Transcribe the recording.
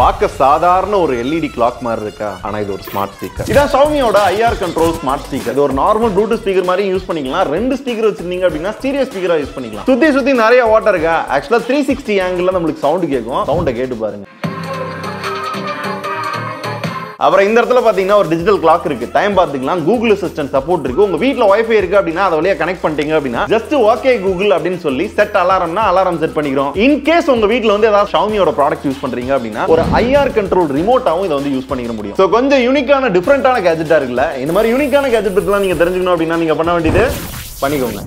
பார்க்க சாதாரண ஒரு எல்இடி கிளாக் மாதிரி இருக்கா? ஆனா இது ஒரு ஸ்மார்ட் ஸ்பீக்கர் இதான் சௌமியோட ஐஆர் கண்ட்ரோல் ஸ்மார்ட் ஸ்பீக்கர் இது ஒரு நார்மல் ப்ளூடூத் ஸ்பீக்கர் மாதிரி யூஸ் பண்ணிக்கலாம். ரெண்டு ஸ்பீக்கர் வச்சிருந்தீங்க அப்படின்னா ஸ்டீரியோ ஸ்பீக்கரா யூஸ் பண்ணிக்கலாம். சுத்தி சுத்தி நிறைய வாட்டர் இருக்கா? ஆக்சுவலா த்ரீ சிக்ஸ்டி ஆங்கிள் நம்மளுக்கு சவுண்ட் கேட்கும் சவுண்டை கேட்டு பாருங்க. அப்புறம் இந்த இடத்துல பார்த்தீங்கன்னா ஒரு டிஜிட்டல் கிளாக் இருக்கு. டைம் பார்த்துக்கலாம் கூகுள் அசிஸ்டன்ட் சப்போர்ட் இருக்கு. உங்க வீட்டில் ஒய்ஃபை இருக்கு அப்படின்னா அதை வழியா கனெக்ட் பண்ணிட்டீங்க அப்படின்னா ஜஸ்ட் ஓகே கூகுள் அப்படின்னு சொல்லி செட் அலாரம்னா அலாரம் செட் பண்ணிக்கிறோம். இன் கேஸ் உங்க வீட்டில் வந்து ஏதாவது ஷாமியோட ப்ராடக்ட் யூஸ் பண்றீங்க அப்படின்னா ஒரு ஐஆர் கண்ட்ரோல் ரிமோட்டாவும் இதை வந்து யூஸ் பண்ணிக்க முடியும். ஸோ கொஞ்சம் யூனிக்கான டிஃப்ரெண்டான கேஜெட்டா இருக்குல்ல இந்த மாதிரி யூனிக்கான கேஜெட் பத்திலாம் நீங்க தெரிஞ்சுக்கணும் அப்படின்னா நீங்க பண்ண வேண்டியது பண்ணிக்கோங்க.